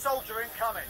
soldier incoming.